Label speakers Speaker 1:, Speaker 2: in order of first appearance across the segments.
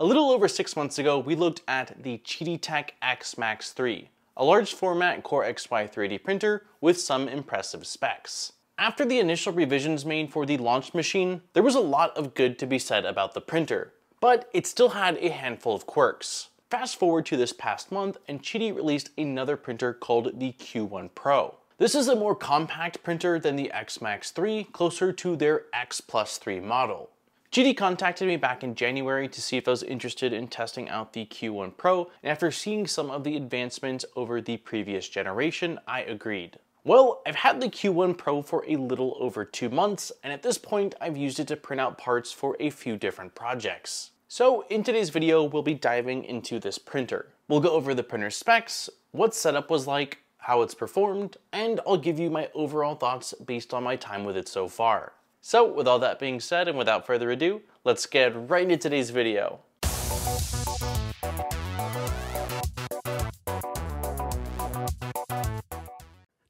Speaker 1: A little over six months ago, we looked at the Qidi X Max 3, a large format Core XY 3D printer with some impressive specs. After the initial revisions made for the launch machine, there was a lot of good to be said about the printer, but it still had a handful of quirks. Fast forward to this past month, and Qidi released another printer called the Q1 Pro. This is a more compact printer than the X Max 3, closer to their X Plus 3 model. Qidi contacted me back in January to see if I was interested in testing out the Q1 Pro, and after seeing some of the advancements over the previous generation, I agreed. Well, I've had the Q1 Pro for a little over two months, and at this point I've used it to print out parts for a few different projects. So in today's video, we'll be diving into this printer. We'll go over the printer specs, what setup was like, how it's performed, and I'll give you my overall thoughts based on my time with it so far. So with all that being said and without further ado, let's get right into today's video.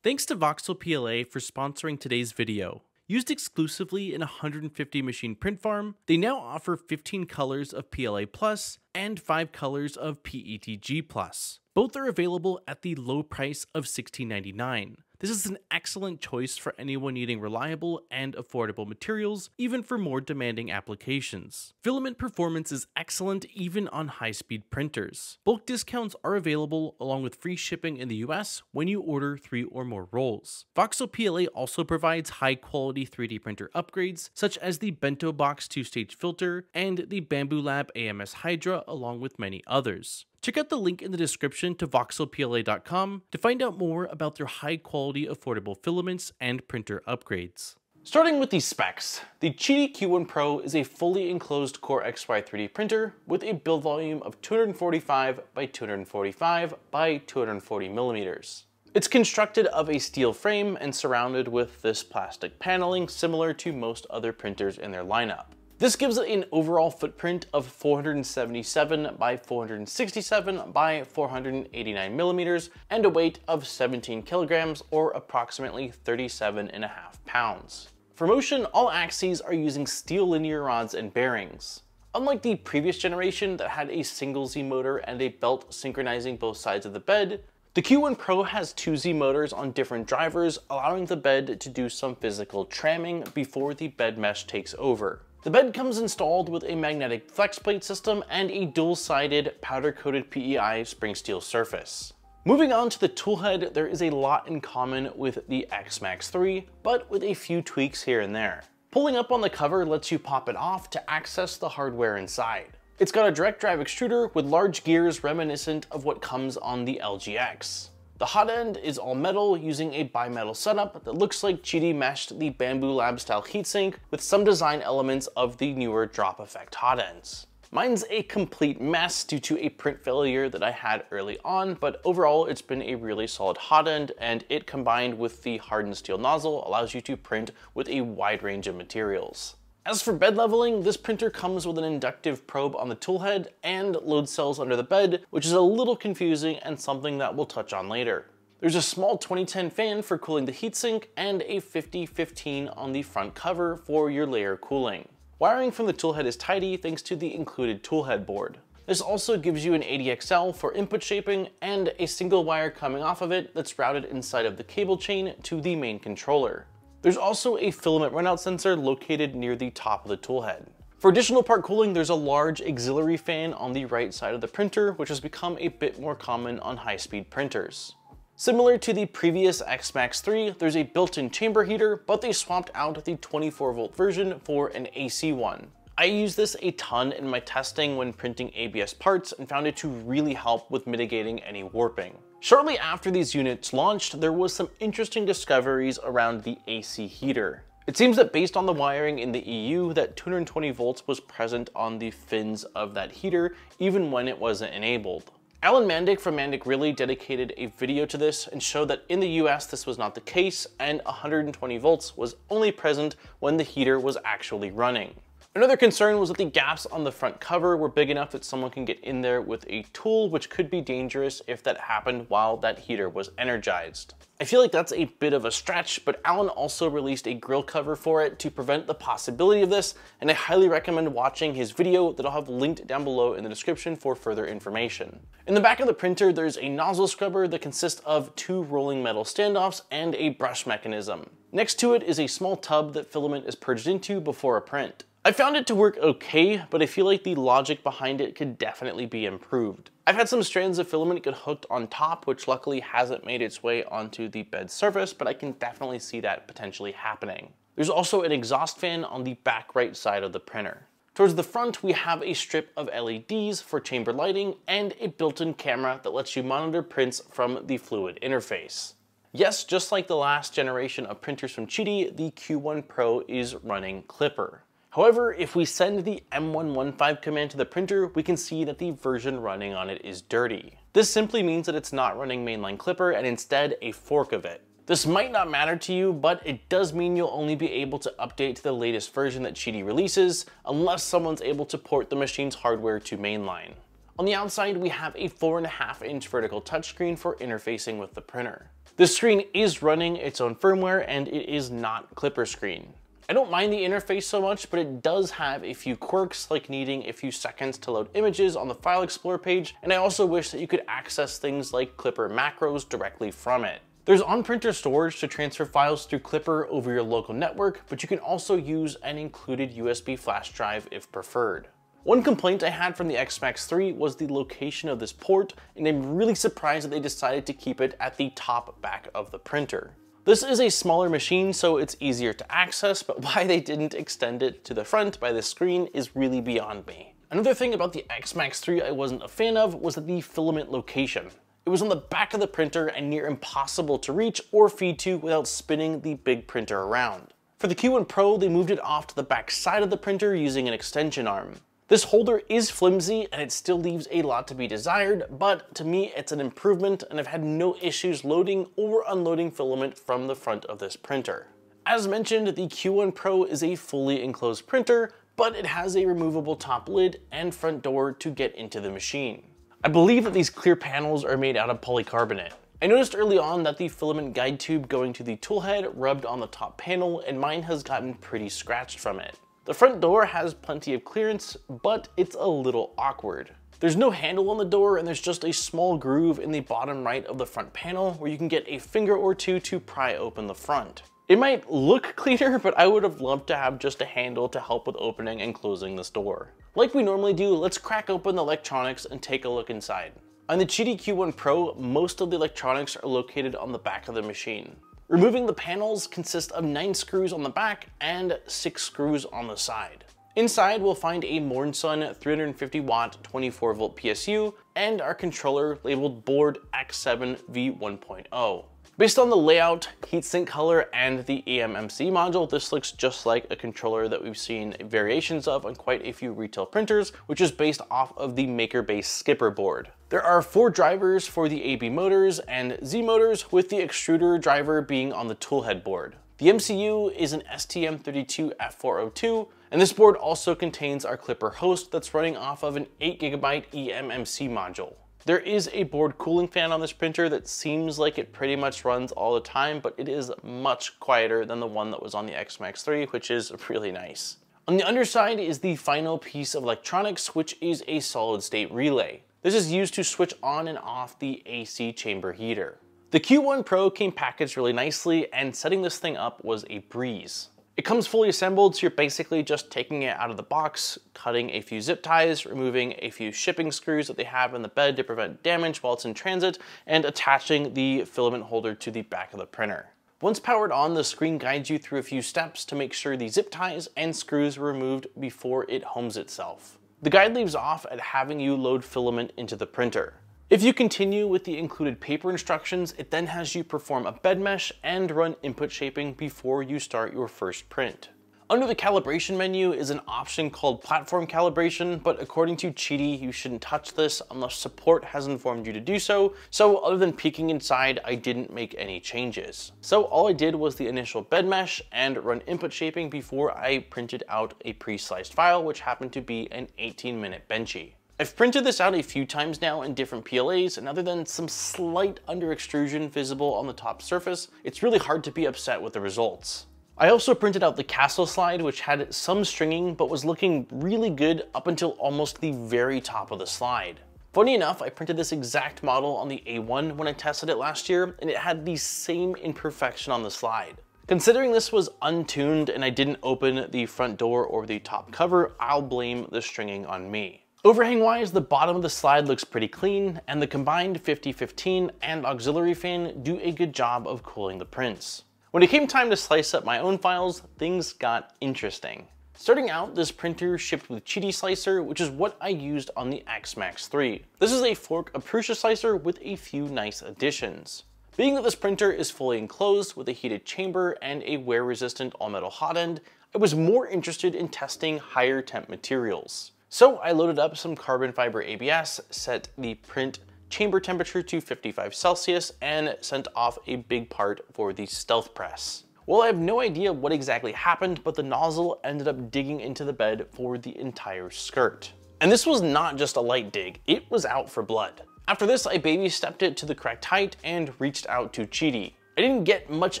Speaker 1: Thanks to Voxel PLA for sponsoring today's video. Used exclusively in a 150 machine print farm, they now offer 15 colors of PLA Plus and 5 colors of PETG Plus. Both are available at the low price of $16.99. This is an excellent choice for anyone needing reliable and affordable materials, even for more demanding applications. Filament performance is excellent even on high-speed printers. Bulk discounts are available along with free shipping in the US when you order three or more rolls. Voxel PLA also provides high-quality 3D printer upgrades, such as the Bento Box 2-stage filter and the Bambu Lab AMS Hydra, along with many others. Check out the link in the description to voxelpla.com to find out more about their high quality affordable filaments and printer upgrades. Starting with the specs, the Qidi Q1 Pro is a fully enclosed Core XY 3D printer with a build volume of 245 by 245 by 240 millimeters. It's constructed of a steel frame and surrounded with this plastic paneling similar to most other printers in their lineup. This gives it an overall footprint of 477 by 467 by 489 millimeters and a weight of 17 kilograms or approximately 37 and a half pounds. For motion, all axes are using steel linear rods and bearings. Unlike the previous generation that had a single Z motor and a belt synchronizing both sides of the bed, the Q1 Pro has two Z motors on different drivers, allowing the bed to do some physical tramming before the bed mesh takes over. The bed comes installed with a magnetic flex plate system and a dual-sided powder-coated PEI spring steel surface. Moving on to the toolhead, there is a lot in common with the X-Max 3, but with a few tweaks here and there. Pulling up on the cover lets you pop it off to access the hardware inside. It's got a direct drive extruder with large gears reminiscent of what comes on the LGX. The hot end is all metal using a bimetal setup that looks like Qidi meshed the Bambu Lab style heatsink with some design elements of the newer drop effect hot ends. Mine's a complete mess due to a print failure that I had early on, but overall it's been a really solid hot end and it combined with the hardened steel nozzle allows you to print with a wide range of materials. As for bed leveling, this printer comes with an inductive probe on the toolhead and load cells under the bed, which is a little confusing and something that we'll touch on later. There's a small 2010 fan for cooling the heatsink and a 5015 on the front cover for your layer cooling. Wiring from the toolhead is tidy thanks to the included toolhead board. This also gives you an ADXL for input shaping and a single wire coming off of it that's routed inside of the cable chain to the main controller. There's also a filament runout sensor located near the top of the toolhead. For additional part cooling, there's a large auxiliary fan on the right side of the printer, which has become a bit more common on high-speed printers. Similar to the previous X-Max 3, there's a built-in chamber heater, but they swapped out the 24 volt version for an AC one. I use this a ton in my testing when printing ABS parts and found it to really help with mitigating any warping. Shortly after these units launched, there was some interesting discoveries around the AC heater. It seems that based on the wiring in the EU, that 220 volts was present on the fins of that heater, even when it wasn't enabled. Alan Mandic from Mandic Really dedicated a video to this and showed that in the US this was not the case and 120 volts was only present when the heater was actually running. Another concern was that the gaps on the front cover were big enough that someone can get in there with a tool, which could be dangerous if that happened while that heater was energized. I feel like that's a bit of a stretch, but Alan also released a grill cover for it to prevent the possibility of this, and I highly recommend watching his video that I'll have linked down below in the description for further information. In the back of the printer, there's a nozzle scrubber that consists of two rolling metal standoffs and a brush mechanism. Next to it is a small tub that filament is purged into before a print. I found it to work okay, but I feel like the logic behind it could definitely be improved. I've had some strands of filament get hooked on top, which luckily hasn't made its way onto the bed surface, but I can definitely see that potentially happening. There's also an exhaust fan on the back right side of the printer. Towards the front, we have a strip of LEDs for chamber lighting and a built-in camera that lets you monitor prints from the Fluidd interface. Yes, just like the last generation of printers from Qidi, the Q1 Pro is running Klipper. However, if we send the M115 command to the printer, we can see that the version running on it is dirty. This simply means that it's not running mainline Klipper and instead a fork of it. This might not matter to you, but it does mean you'll only be able to update to the latest version that Qidi releases, unless someone's able to port the machine's hardware to mainline. On the outside, we have a 4.5 inch vertical touchscreen for interfacing with the printer. This screen is running its own firmware and it is not Klipper screen. I don't mind the interface so much, but it does have a few quirks like needing a few seconds to load images on the File Explorer page, and I also wish that you could access things like Klipper macros directly from it. There's on-printer storage to transfer files through Klipper over your local network, but you can also use an included USB flash drive if preferred. One complaint I had from the XMAX 3 was the location of this port, and I'm really surprised that they decided to keep it at the top back of the printer. This is a smaller machine, so it's easier to access, but why they didn't extend it to the front by the screen is really beyond me. Another thing about the XMAX 3 I wasn't a fan of was the filament location. It was on the back of the printer and near impossible to reach or feed to without spinning the big printer around. For the Q1 Pro, they moved it off to the back side of the printer using an extension arm. This holder is flimsy and it still leaves a lot to be desired, but to me it's an improvement and I've had no issues loading or unloading filament from the front of this printer. As mentioned, the Q1 Pro is a fully enclosed printer, but it has a removable top lid and front door to get into the machine. I believe that these clear panels are made out of polycarbonate. I noticed early on that the filament guide tube going to the toolhead rubbed on the top panel and mine has gotten pretty scratched from it. The front door has plenty of clearance, but it's a little awkward. There's no handle on the door and there's just a small groove in the bottom right of the front panel where you can get a finger or two to pry open the front. It might look cleaner, but I would have loved to have just a handle to help with opening and closing this door. Like we normally do, let's crack open the electronics and take a look inside. On the Qidi Q1 Pro, most of the electronics are located on the back of the machine. Removing the panels consists of 9 screws on the back and 6 screws on the side. Inside we'll find a Mornsun 350 watt 24 volt PSU and our controller labeled board X7 V1.0. Based on the layout, heatsink color, and the eMMC module, this looks just like a controller that we've seen variations of on quite a few retail printers, which is based off of the MakerBase SKIPR board. There are four drivers for the AB motors and Z motors, with the extruder driver being on the toolhead board. The MCU is an STM32F402, and this board also contains our Klipper host that's running off of an 8GB eMMC module. There is a board cooling fan on this printer that seems like it pretty much runs all the time, but it is much quieter than the one that was on the XMAX 3, which is really nice. On the underside is the final piece of electronics, which is a solid state relay. This is used to switch on and off the AC chamber heater. The Q1 Pro came packaged really nicely and setting this thing up was a breeze. It comes fully assembled, so you're basically just taking it out of the box, cutting a few zip ties, removing a few shipping screws that they have in the bed to prevent damage while it's in transit, and attaching the filament holder to the back of the printer. Once powered on, the screen guides you through a few steps to make sure the zip ties and screws are removed before it homes itself. The guide leaves off at having you load filament into the printer. If you continue with the included paper instructions, it then has you perform a bed mesh and run input shaping before you start your first print. Under the calibration menu is an option called platform calibration, but according to Qidi, you shouldn't touch this unless support has informed you to do so. So other than peeking inside, I didn't make any changes. So all I did was the initial bed mesh and run input shaping before I printed out a pre-sliced file, which happened to be an 18 minute benchy. I've printed this out a few times now in different PLAs, and other than some slight under extrusion visible on the top surface, it's really hard to be upset with the results. I also printed out the castle slide, which had some stringing, but was looking really good up until almost the very top of the slide. Funny enough, I printed this exact model on the A1 when I tested it last year, and it had the same imperfection on the slide. Considering this was untuned and I didn't open the front door or the top cover, I'll blame the stringing on me. Overhang wise, the bottom of the slide looks pretty clean, and the combined 5015 and auxiliary fan do a good job of cooling the prints. When it came time to slice up my own files, things got interesting. Starting out, this printer shipped with Qidi Slicer, which is what I used on the X-Max 3. This is a fork Prusa slicer with a few nice additions. Being that this printer is fully enclosed with a heated chamber and a wear-resistant all-metal hot end, I was more interested in testing higher temp materials. So I loaded up some carbon fiber ABS, set the print chamber temperature to 55 Celsius, and sent off a big part for the stealth press. Well, I have no idea what exactly happened, but the nozzle ended up digging into the bed for the entire skirt. And this was not just a light dig, it was out for blood. After this, I baby stepped it to the correct height and reached out to Qidi. I didn't get much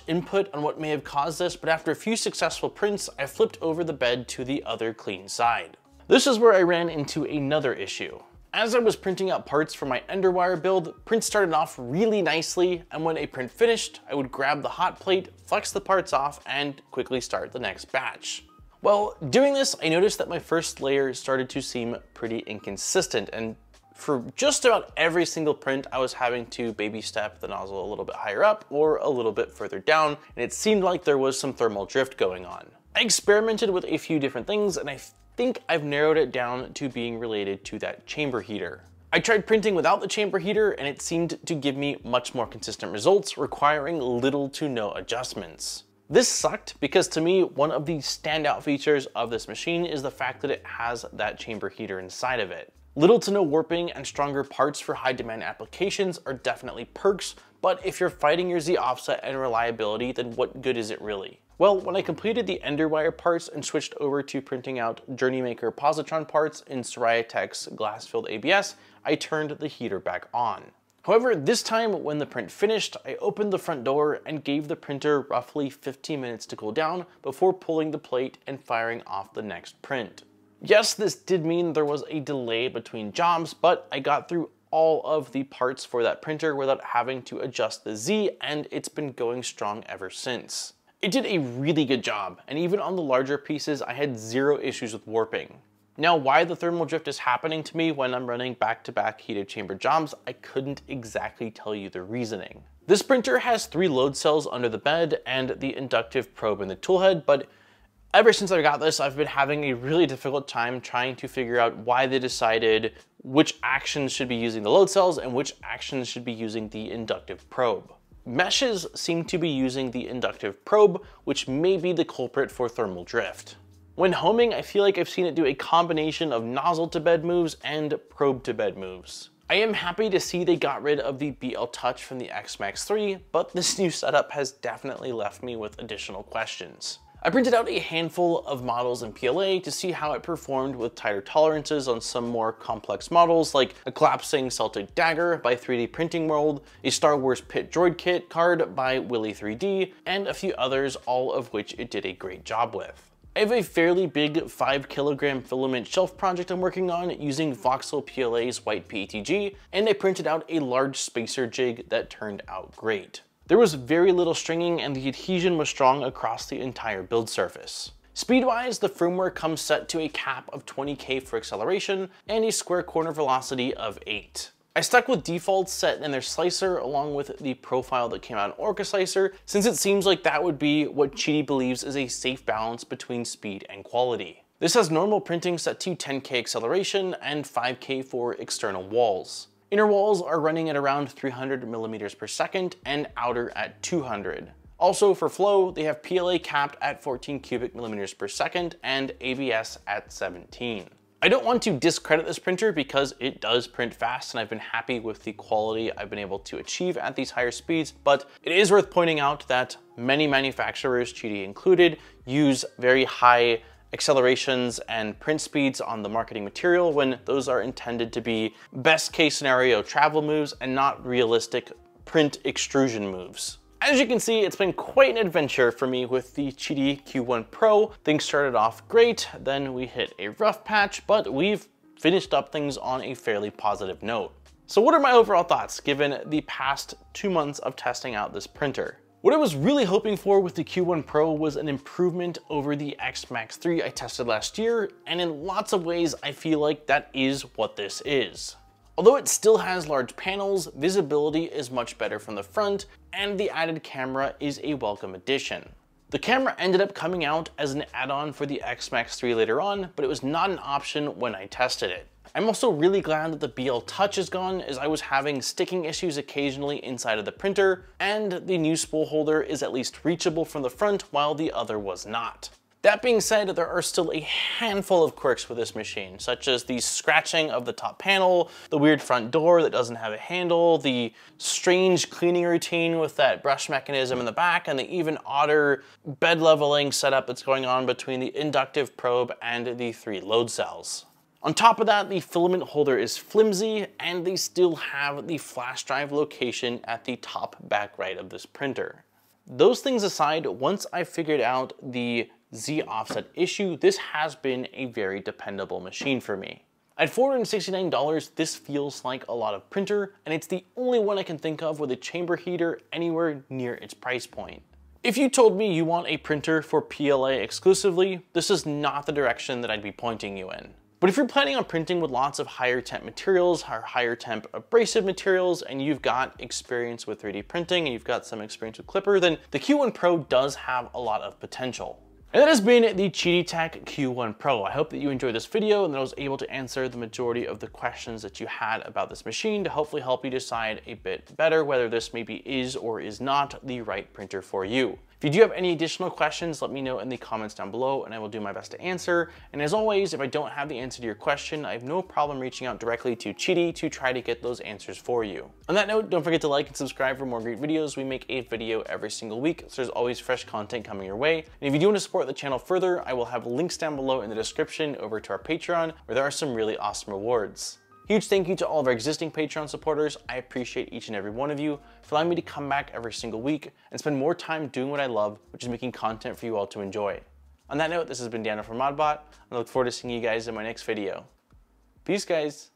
Speaker 1: input on what may have caused this, but after a few successful prints, I flipped over the bed to the other clean side. This is where I ran into another issue. As I was printing out parts for my Enderwire build, prints started off really nicely, and when a print finished, I would grab the hot plate, flex the parts off, and quickly start the next batch. Well, doing this, I noticed that my first layer started to seem pretty inconsistent, and for just about every single print, I was having to baby step the nozzle a little bit higher up or a little bit further down, and it seemed like there was some thermal drift going on. I experimented with a few different things, and I think I've narrowed it down to being related to that chamber heater. I tried printing without the chamber heater and it seemed to give me much more consistent results requiring little to no adjustments. This sucked because to me, one of the standout features of this machine is the fact that it has that chamber heater inside of it. Little to no warping and stronger parts for high demand applications are definitely perks, but if you're fighting your Z offset and reliability, then what good is it really? Well, when I completed the Enderwire parts and switched over to printing out Journeymaker positron parts in Siraya glass-filled ABS, I turned the heater back on. However, this time when the print finished, I opened the front door and gave the printer roughly 15 minutes to cool down before pulling the plate and firing off the next print. Yes, this did mean there was a delay between jobs, but I got through all of the parts for that printer without having to adjust the Z and it's been going strong ever since. It did a really good job, and even on the larger pieces, I had zero issues with warping. Now, why the thermal drift is happening to me when I'm running back-to-back -back heated chamber jobs, I couldn't exactly tell you the reasoning. This printer has three load cells under the bed and the inductive probe in the toolhead, but ever since I got this, I've been having a really difficult time trying to figure out why they decided which actions should be using the load cells and which actions should be using the inductive probe. Meshes seem to be using the inductive probe, which may be the culprit for thermal drift. When homing, I feel like I've seen it do a combination of nozzle to bed moves and probe to bed moves. I am happy to see they got rid of the BL Touch from the X-Max 3, but this new setup has definitely left me with additional questions. I printed out a handful of models in PLA to see how it performed with tighter tolerances on some more complex models like a collapsing Celtic Dagger by 3D Printing World, a Star Wars Pit Droid Kit card by Willy 3D, and a few others, all of which it did a great job with. I have a fairly big 5 kilogram filament shelf project I'm working on using Voxel PLA's white PETG, and I printed out a large spacer jig that turned out great. There was very little stringing and the adhesion was strong across the entire build surface. Speed-wise, the firmware comes set to a cap of 20k for acceleration and a square corner velocity of 8. I stuck with defaults set in their slicer along with the profile that came out in Orca Slicer since it seems like that would be what Qidi believes is a safe balance between speed and quality. This has normal printing set to 10k acceleration and 5k for external walls. Inner walls are running at around 300 millimeters per second and outer at 200. Also for flow, they have PLA capped at 14 cubic millimeters per second and ABS at 17. I don't want to discredit this printer because it does print fast and I've been happy with the quality I've been able to achieve at these higher speeds, but it is worth pointing out that many manufacturers, Qidi included, use very high accelerations and print speeds on the marketing material when those are intended to be best case scenario travel moves and not realistic print extrusion moves. As you can see, it's been quite an adventure for me with the Qidi Q1 Pro. Things started off great, then we hit a rough patch, but we've finished up things on a fairly positive note. So what are my overall thoughts given the past two months of testing out this printer? What I was really hoping for with the Q1 Pro was an improvement over the X Max 3 I tested last year, and in lots of ways I feel like that is what this is. Although it still has large panels, visibility is much better from the front, and the added camera is a welcome addition. The camera ended up coming out as an add-on for the X Max 3 later on, but it was not an option when I tested it. I'm also really glad that the BL Touch is gone as I was having sticking issues occasionally inside of the printer, and the new spool holder is at least reachable from the front while the other was not. That being said, there are still a handful of quirks with this machine, such as the scratching of the top panel, the weird front door that doesn't have a handle, the strange cleaning routine with that brush mechanism in the back, and the even odder bed leveling setup that's going on between the inductive probe and the three load cells. On top of that, the filament holder is flimsy and they still have the flash drive location at the top back right of this printer. Those things aside, once I figured out the Z offset issue, this has been a very dependable machine for me. At $469, this feels like a lot of printer, and it's the only one I can think of with a chamber heater anywhere near its price point. If you told me you want a printer for PLA exclusively, this is not the direction that I'd be pointing you in. But if you're planning on printing with lots of higher temp materials, or higher temp abrasive materials, and you've got experience with 3D printing, and you've got some experience with Klipper, then the Q1 Pro does have a lot of potential. And that has been the Qidi Q1 Pro. I hope that you enjoyed this video and that I was able to answer the majority of the questions that you had about this machine to hopefully help you decide a bit better whether this maybe is or is not the right printer for you. If you do have any additional questions, let me know in the comments down below and I will do my best to answer. And as always, if I don't have the answer to your question, I have no problem reaching out directly to Qidi to try to get those answers for you. On that note, don't forget to like and subscribe for more great videos. We make a video every single week, so there's always fresh content coming your way. And if you do want to support the channel further, I will have links down below in the description over to our Patreon, where there are some really awesome rewards. Huge thank you to all of our existing Patreon supporters. I appreciate each and every one of you for allowing me to come back every single week and spend more time doing what I love, which is making content for you all to enjoy. On that note, this has been Daniel from Modbot, and I look forward to seeing you guys in my next video. Peace, guys.